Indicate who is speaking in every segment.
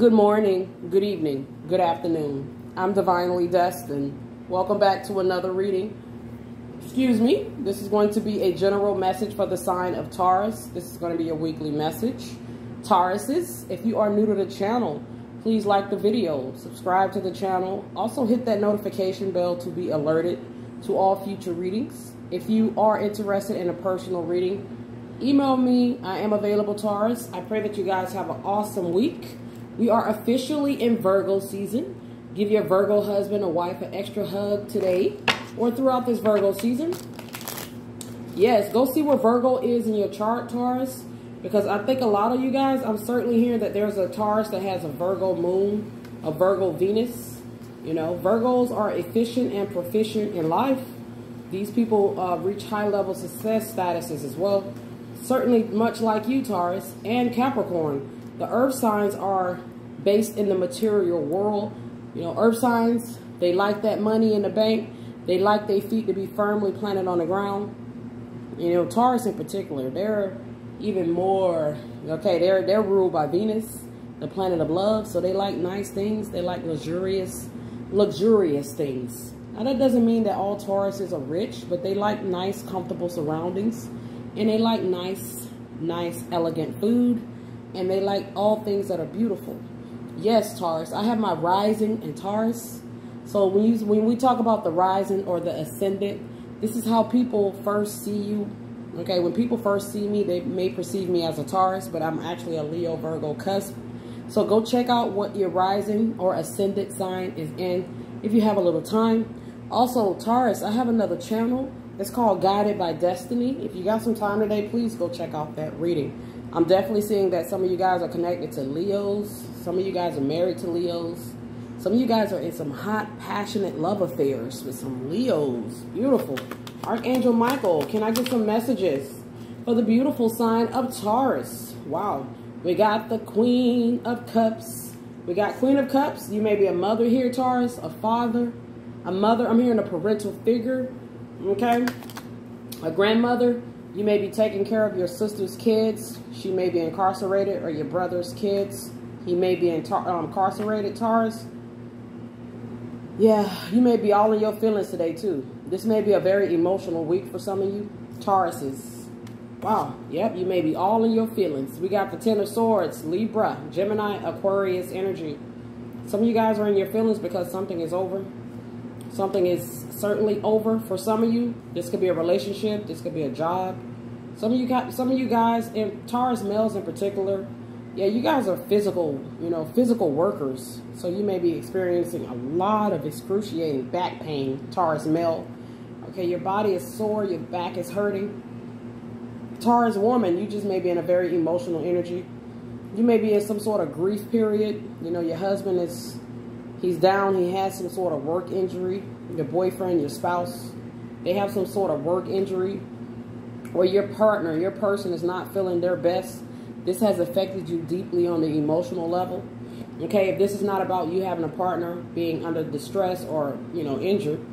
Speaker 1: Good morning, good evening, good afternoon. I'm Divinely Destined. Welcome back to another reading. Excuse me, this is going to be a general message for the sign of Taurus. This is going to be a weekly message. Tauruses, if you are new to the channel, please like the video, subscribe to the channel. Also hit that notification bell to be alerted to all future readings. If you are interested in a personal reading, email me. I am available, Taurus. I pray that you guys have an awesome week. We are officially in Virgo season. Give your Virgo husband or wife an extra hug today or throughout this Virgo season. Yes, go see where Virgo is in your chart, Taurus. Because I think a lot of you guys, I'm certainly hearing that there's a Taurus that has a Virgo moon, a Virgo Venus. You know, Virgos are efficient and proficient in life. These people uh, reach high level success statuses as well. Certainly much like you, Taurus, and Capricorn. The earth signs are based in the material world. You know, earth signs, they like that money in the bank. They like their feet to be firmly planted on the ground. You know, Taurus in particular, they're even more, okay, they're, they're ruled by Venus, the planet of love. So they like nice things. They like luxurious, luxurious things. Now, that doesn't mean that all Tauruses are rich, but they like nice, comfortable surroundings. And they like nice, nice, elegant food and they like all things that are beautiful. Yes, Taurus. I have my rising in Taurus. So when you when we talk about the rising or the ascendant, this is how people first see you. Okay, when people first see me, they may perceive me as a Taurus, but I'm actually a Leo Virgo cusp. So go check out what your rising or ascendant sign is in if you have a little time. Also, Taurus, I have another channel. It's called Guided by Destiny. If you got some time today, please go check out that reading. I'm definitely seeing that some of you guys are connected to Leos. Some of you guys are married to Leos. Some of you guys are in some hot, passionate love affairs with some Leos. Beautiful. Archangel Michael, can I get some messages for the beautiful sign of Taurus? Wow. We got the Queen of Cups. We got Queen of Cups. You may be a mother here, Taurus, a father, a mother. I'm hearing a parental figure, okay? A grandmother. You may be taking care of your sister's kids. She may be incarcerated or your brother's kids. He may be um, incarcerated, Taurus. Yeah, you may be all in your feelings today, too. This may be a very emotional week for some of you. Tauruses. Wow. Yep, you may be all in your feelings. We got the Ten of Swords, Libra, Gemini, Aquarius energy. Some of you guys are in your feelings because something is over. Something is certainly over for some of you. This could be a relationship. This could be a job. Some of you got some of you guys, and Taurus males in particular, yeah, you guys are physical, you know, physical workers. So you may be experiencing a lot of excruciating back pain, Taurus male. Okay, your body is sore, your back is hurting. Taurus woman, you just may be in a very emotional energy. You may be in some sort of grief period. You know, your husband is He's down. He has some sort of work injury. Your boyfriend, your spouse, they have some sort of work injury. Or your partner, your person is not feeling their best. This has affected you deeply on the emotional level. Okay, if this is not about you having a partner being under distress or, you know, injured,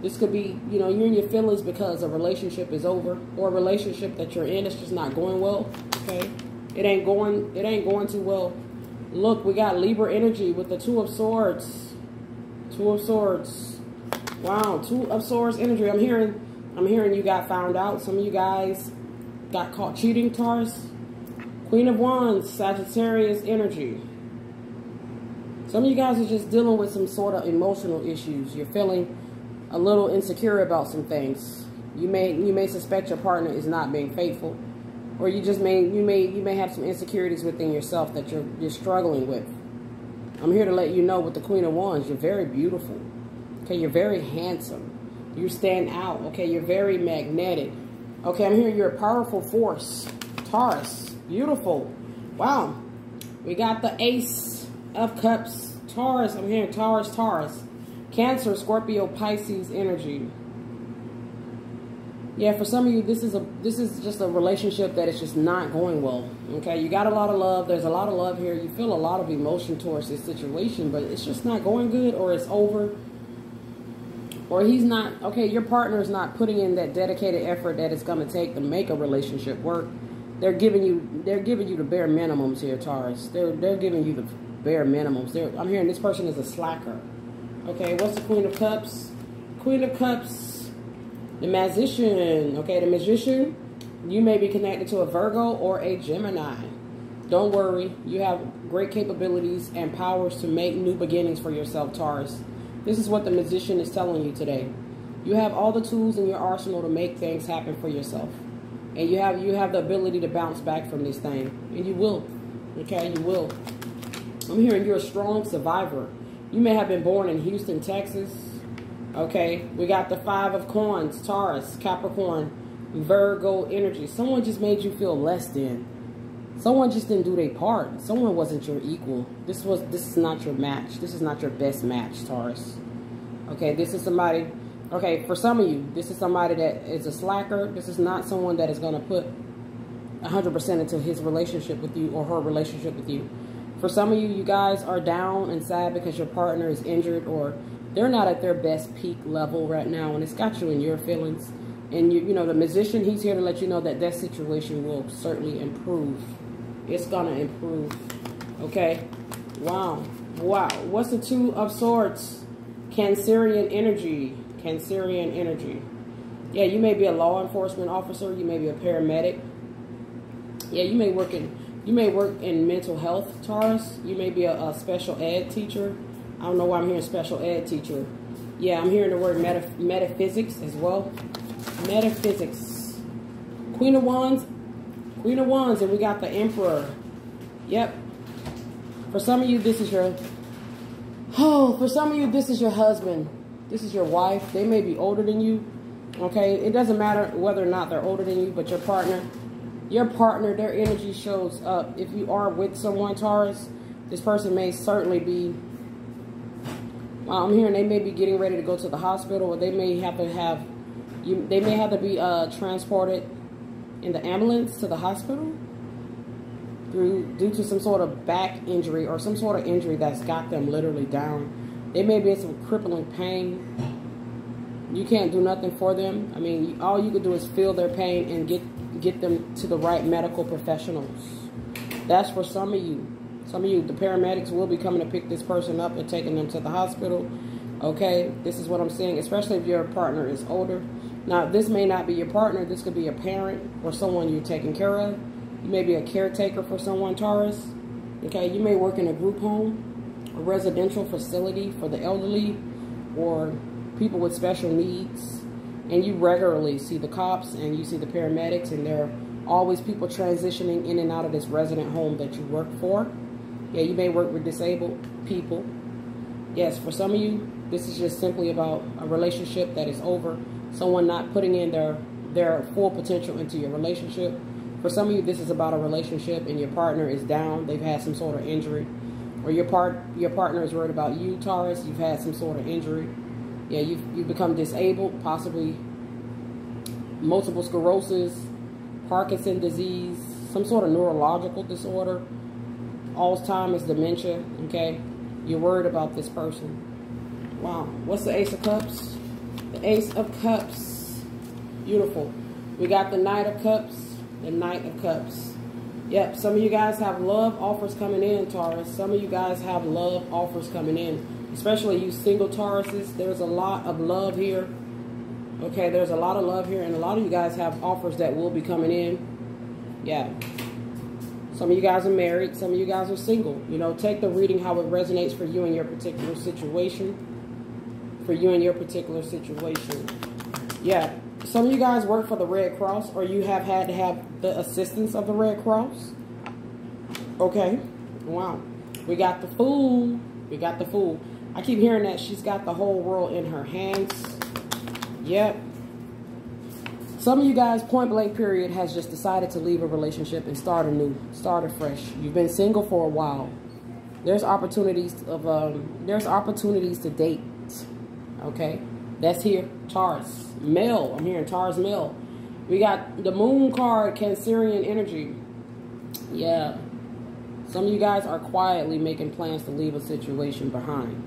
Speaker 1: this could be, you know, you're in your feelings because a relationship is over or a relationship that you're in is just not going well. Okay, it ain't going, it ain't going too well Look, we got Libra energy with the Two of Swords. Two of Swords. Wow, Two of Swords energy. I'm hearing, I'm hearing you got found out. Some of you guys got caught cheating, Taurus. Queen of Wands, Sagittarius energy. Some of you guys are just dealing with some sort of emotional issues. You're feeling a little insecure about some things. You may you may suspect your partner is not being faithful or you just may you may you may have some insecurities within yourself that you're you're struggling with. I'm here to let you know with the Queen of Wands, you're very beautiful. Okay, you're very handsome. You stand out. Okay, you're very magnetic. Okay, I'm here. You're a powerful force. Taurus, beautiful. Wow, we got the Ace of Cups. Taurus, I'm hearing Taurus, Taurus. Cancer, Scorpio, Pisces energy yeah, for some of you, this is a this is just a relationship that is just not going well. Okay, you got a lot of love. There's a lot of love here. You feel a lot of emotion towards this situation, but it's just not going good, or it's over, or he's not. Okay, your partner is not putting in that dedicated effort that it's going to take to make a relationship work. They're giving you they're giving you the bare minimums here, Taurus. They're they're giving you the bare minimums. They're, I'm hearing this person is a slacker. Okay, what's the Queen of Cups? Queen of Cups, the Magician. Okay, the Magician, you may be connected to a Virgo or a Gemini. Don't worry, you have great capabilities and powers to make new beginnings for yourself, Taurus. This is what the Magician is telling you today. You have all the tools in your arsenal to make things happen for yourself. And you have you have the ability to bounce back from this thing. And you will. Okay, you will. I'm hearing you're a strong survivor. You may have been born in Houston, Texas. Okay, we got the Five of Coins, Taurus, Capricorn, Virgo energy. Someone just made you feel less than. Someone just didn't do their part. Someone wasn't your equal. This was this is not your match. This is not your best match, Taurus. Okay, this is somebody. Okay, for some of you, this is somebody that is a slacker. This is not someone that is going to put 100% into his relationship with you or her relationship with you. For some of you, you guys are down and sad because your partner is injured or they're not at their best peak level right now and it's got you in your feelings. And you, you know, the Magician, he's here to let you know that that situation will certainly improve. It's to improve. Okay? Wow. Wow. What's the Two of Swords? Cancerian energy. Cancerian energy. Yeah, you may be a law enforcement officer. You may be a paramedic. Yeah, you may work in you may work in mental health, Taurus. You may be a, a special ed teacher. I don't know why I'm hearing special ed teacher. Yeah, I'm hearing the word metaph metaphysics as well. Metaphysics. Queen of Wands. Queen of Wands, and we got the Emperor. Yep. For some of you, this is your... Oh, for some of you, this is your husband. This is your wife. They may be older than you. Okay? It doesn't matter whether or not they're older than you, but your partner your partner, their energy shows up. If you are with someone, Taurus, this person may certainly be, well, I'm hearing they may be getting ready to go to the hospital or they may have to have, you, they may have to be uh, transported in the ambulance to the hospital through due to some sort of back injury or some sort of injury that's got them literally down. They may be in some crippling pain. You can't do nothing for them. I mean, all you could do is feel their pain and get get them to the right medical professionals. That's for some of you. Some of you, the paramedics will be coming to pick this person up and taking them to the hospital. Okay, this is what I'm saying, especially if your partner is older. Now, this may not be your partner. This could be a parent or someone you're taking care of. You may be a caretaker for someone, Taurus. Okay, you may work in a group home, a residential facility for the elderly, or people with special needs and you regularly see the cops and you see the paramedics and there are always people transitioning in and out of this resident home that you work for. Yeah, you may work with disabled people. Yes, for some of you, this is just simply about a relationship that is over. Someone not putting in their, their full potential into your relationship. For some of you, this is about a relationship and your partner is down. They've had some sort of injury. Or your part your partner is worried about you, Taurus. You've had some sort of injury yeah, you've, you've become disabled, possibly multiple sclerosis, Parkinson disease, some sort of neurological disorder, Alzheimer's, dementia, okay? You're worried about this person. Wow. What's the Ace of Cups? The Ace of Cups. Beautiful. We got the Knight of Cups, the Knight of Cups. Yep, some of you guys have love offers coming in, Taurus. Some of you guys have love offers coming in especially you single Tauruses, there's a lot of love here. Okay, there's a lot of love here, and a lot of you guys have offers that will be coming in. Yeah. Some of you guys are married. Some of you guys are single. You know, take the reading how it resonates for you in your particular situation. For you in your particular situation. Yeah. Some of you guys work for the Red Cross, or you have had to have the assistance of the Red Cross. Okay. Wow. We got the Fool. We got the Fool. I keep hearing that she's got the whole world in her hands. Yep. Some of you guys, point blank period, has just decided to leave a relationship and start anew, start afresh. You've been single for a while. There's opportunities of um, there's opportunities to date. Okay, that's here. Taurus, male. I'm hearing Taurus male. We got the Moon card, Cancerian energy. Yeah. Some of you guys are quietly making plans to leave a situation behind.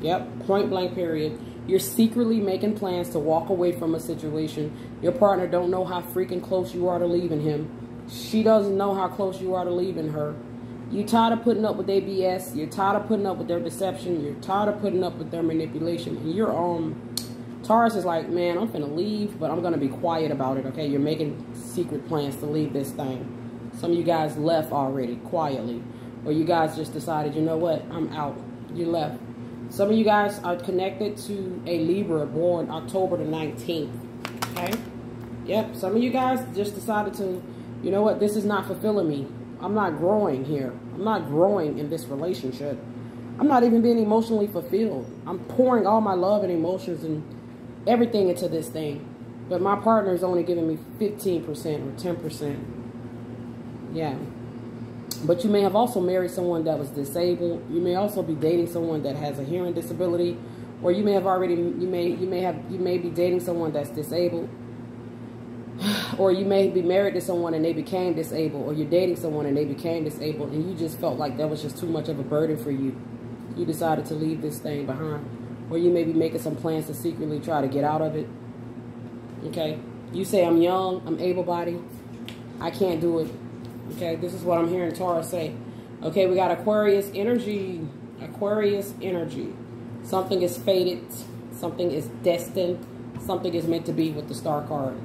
Speaker 1: Yep, point blank period. You're secretly making plans to walk away from a situation. Your partner don't know how freaking close you are to leaving him. She doesn't know how close you are to leaving her. You're tired of putting up with their BS. You're tired of putting up with their deception. You're tired of putting up with their manipulation. And you're um Taurus is like, man, I'm gonna leave, but I'm gonna be quiet about it. Okay, you're making secret plans to leave this thing. Some of you guys left already quietly, or you guys just decided, you know what, I'm out. You left. Some of you guys are connected to a Libra born October the 19th. Okay. Yep. Some of you guys just decided to, you know what, this is not fulfilling me. I'm not growing here. I'm not growing in this relationship. I'm not even being emotionally fulfilled. I'm pouring all my love and emotions and everything into this thing. But my partner is only giving me 15% or 10%. Yeah. But you may have also married someone that was disabled. You may also be dating someone that has a hearing disability. Or you may have already you may you may have you may be dating someone that's disabled or you may be married to someone and they became disabled, or you're dating someone and they became disabled, and you just felt like that was just too much of a burden for you. You decided to leave this thing behind. Or you may be making some plans to secretly try to get out of it. Okay? You say, I'm young, I'm able bodied, I can't do it. Okay? This is what I'm hearing Taurus say. Okay, we got Aquarius energy. Aquarius energy. Something is fated, something is destined, something is meant to be with the star card.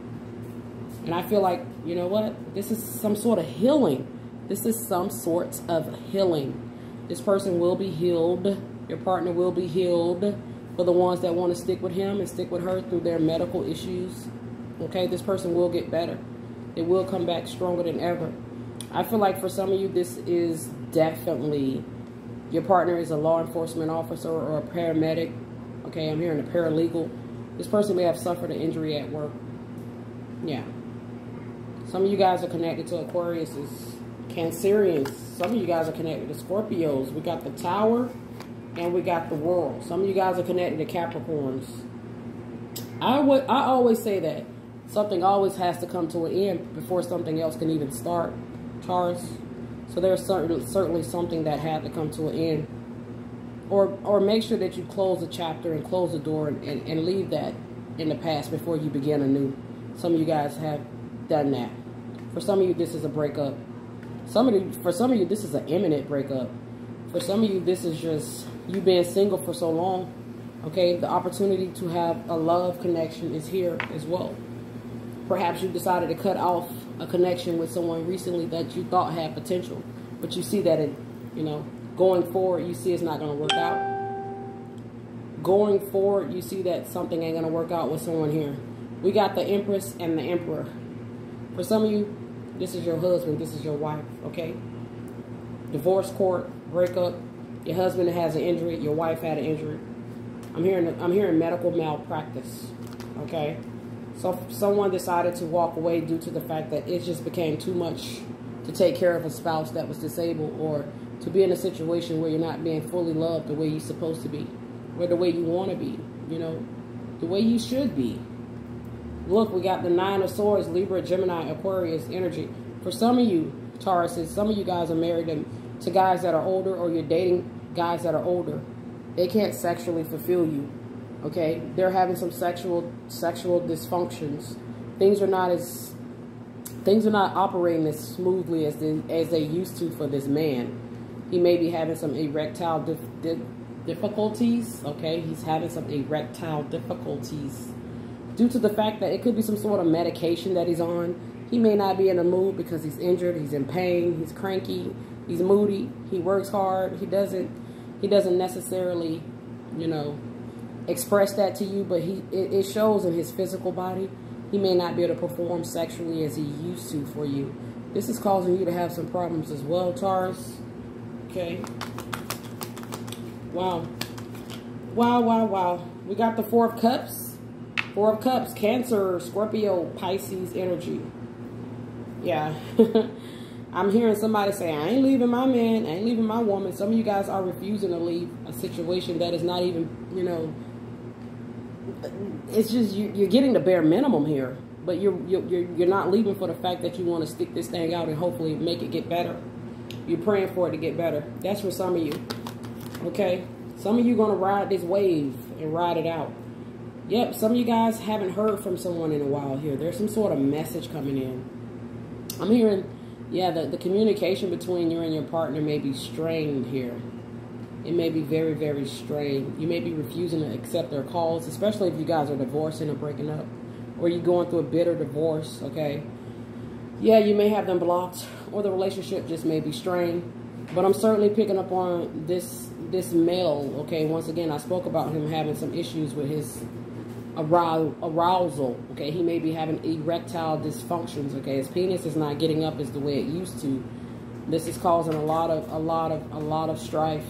Speaker 1: And I feel like, you know what? This is some sort of healing. This is some sort of healing. This person will be healed. Your partner will be healed for the ones that want to stick with him and stick with her through their medical issues. Okay, this person will get better. It will come back stronger than ever. I feel like for some of you, this is definitely your partner is a law enforcement officer or a paramedic. Okay, I'm hearing a paralegal. This person may have suffered an injury at work. Yeah. Some of you guys are connected to Aquarius, Cancerians. Some of you guys are connected to Scorpios. We got the Tower and we got the World. Some of you guys are connected to Capricorns. I, would, I always say that something always has to come to an end before something else can even start. Taurus. So there's certainly, certainly something that had to come to an end. Or, or make sure that you close the chapter and close the door and, and, and leave that in the past before you begin anew. Some of you guys have done that. For some of you, this is a breakup. Some of you, for some of you, this is an imminent breakup. For some of you, this is just you being single for so long. Okay, the opportunity to have a love connection is here as well. Perhaps you decided to cut off a connection with someone recently that you thought had potential, but you see that it, you know, going forward, you see it's not going to work out. Going forward, you see that something ain't going to work out with someone here. We got the Empress and the Emperor. For some of you, this is your husband, this is your wife, okay? Divorce court, breakup, your husband has an injury, your wife had an injury. I'm hearing I'm hearing medical malpractice, okay? So someone decided to walk away due to the fact that it just became too much to take care of a spouse that was disabled or to be in a situation where you're not being fully loved the way you're supposed to be or the way you want to be, you know, the way you should be. Look, we got the Nine of Swords, Libra, Gemini, Aquarius energy. For some of you, Tauruses, some of you guys are married to, to guys that are older or you're dating guys that are older. They can't sexually fulfill you, okay? They're having some sexual sexual dysfunctions. Things are not as things are not operating as smoothly as they, as they used to for this man. He may be having some erectile dif dif difficulties, okay? He's having some erectile difficulties due to the fact that it could be some sort of medication that he's on. He may not be in the mood because he's injured, he's in pain, he's cranky, he's moody, he works hard, he doesn't he doesn't necessarily, you know, express that to you, but he it, it shows in his physical body. He may not be able to perform sexually as he used to for you. This is causing you to have some problems as well, Taurus. Okay. Wow. Wow, wow, wow. We got the Four of Cups. Four of Cups, Cancer, Scorpio, Pisces energy. Yeah. I'm hearing somebody say, I ain't leaving my man, I ain't leaving my woman. Some of you guys are refusing to leave a situation that is not even, you know, it's just you, are getting the bare minimum here. But you're, you're, you're not leaving for the fact that you want to stick this thing out and hopefully make it get better. You're praying for it to get better. That's for some of you. Okay? Some of you going to ride this wave and ride it out. Yep, some of you guys haven't heard from someone in a while here. There's some sort of message coming in. I'm hearing Yeah, the, the communication between you and your partner may be strained here. It may be very, very strained. You may be refusing to accept their calls, especially if you guys are divorcing or breaking up. Or you're going through a bitter divorce, okay? Yeah, you may have them blocked, or the relationship just may be strained. But I'm certainly picking up on this this male, okay? Once again, I spoke about him having some issues with his arousal, okay? He may be having erectile dysfunctions, okay? His penis is not getting up as the way it used to. This is causing a lot of a lot of a lot of strife.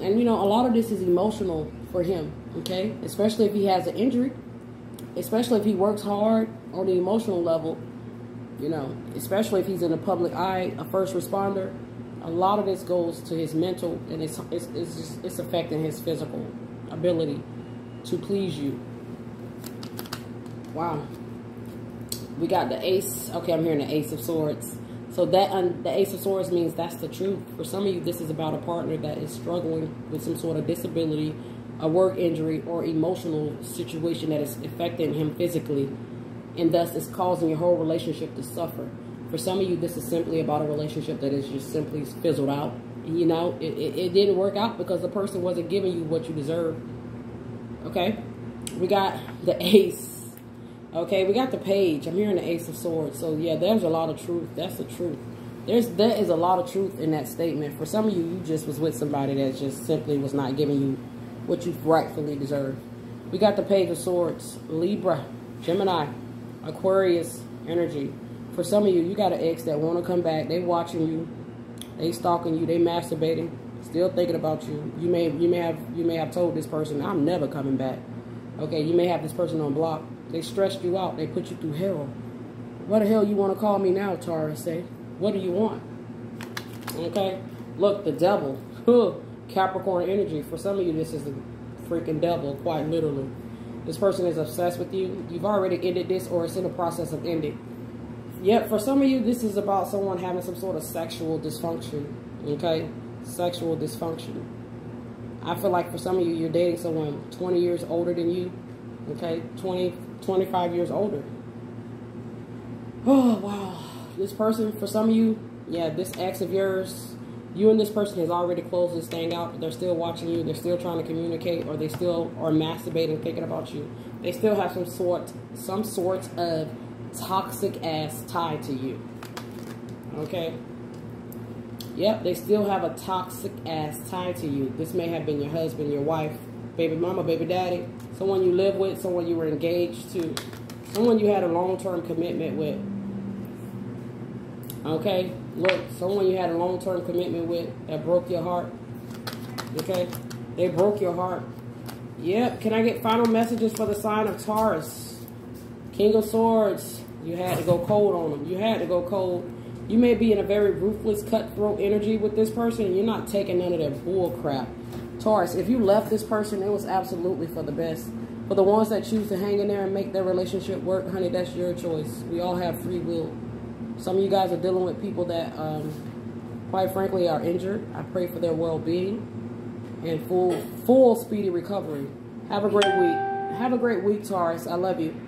Speaker 1: And you know, a lot of this is emotional for him, okay? Especially if he has an injury, especially if he works hard on the emotional level, you know, especially if he's in the public eye, a first responder, a lot of this goes to his mental and it's it's it's, just, it's affecting his physical ability to please you. Wow. We got the ace. Okay, I'm hearing the ace of swords. So that um, the ace of swords means that's the truth. For some of you, this is about a partner that is struggling with some sort of disability, a work injury, or emotional situation that is affecting him physically, and thus is causing your whole relationship to suffer. For some of you, this is simply about a relationship that is just simply fizzled out. You know, it, it, it didn't work out because the person wasn't giving you what you deserve. Okay? We got the ace. Okay, we got the page. I'm hearing the ace of swords. So yeah, there's a lot of truth. That's the truth. There's there is a lot of truth in that statement. For some of you, you just was with somebody that just simply was not giving you what you rightfully deserve. We got the page of swords. Libra, Gemini, Aquarius energy. For some of you, you got an ex that want to come back. They watching you. They stalking you. They masturbating. Still thinking about you. You may you may have you may have told this person, I'm never coming back. Okay, you may have this person on block. They stressed you out. They put you through hell. What the hell you want to call me now, Tara? Say, what do you want? Okay, look, the devil. Capricorn energy. For some of you, this is the freaking devil, quite literally. This person is obsessed with you. You've already ended this, or it's in the process of ending. Yet, for some of you, this is about someone having some sort of sexual dysfunction. Okay, sexual dysfunction. I feel like for some of you, you're dating someone 20 years older than you. Okay, 20, 25 years older. Oh, wow. This person, for some of you, yeah, this ex of yours, you and this person has already closed this thing out. They're still watching you. They're still trying to communicate, or they still are masturbating, thinking about you. They still have some sort, some sort of toxic ass tie to you. Okay. Yep, they still have a toxic ass tie to you. This may have been your husband, your wife, baby mama, baby daddy, someone you live with, someone you were engaged to, someone you had a long-term commitment with. Okay, look, someone you had a long-term commitment with that broke your heart. Okay, they broke your heart. Yep, can I get final messages for the sign of Taurus? King of Swords, you had to go cold on them. You had to go cold. You may be in a very ruthless, cutthroat energy with this person, and you're not taking none of that bull crap. Taurus, if you left this person, it was absolutely for the best. For the ones that choose to hang in there and make their relationship work, honey, that's your choice. We all have free will. Some of you guys are dealing with people that, um, quite frankly, are injured. I pray for their well-being and full, full speedy recovery. Have a great week. Have a great week, Taurus. I love you.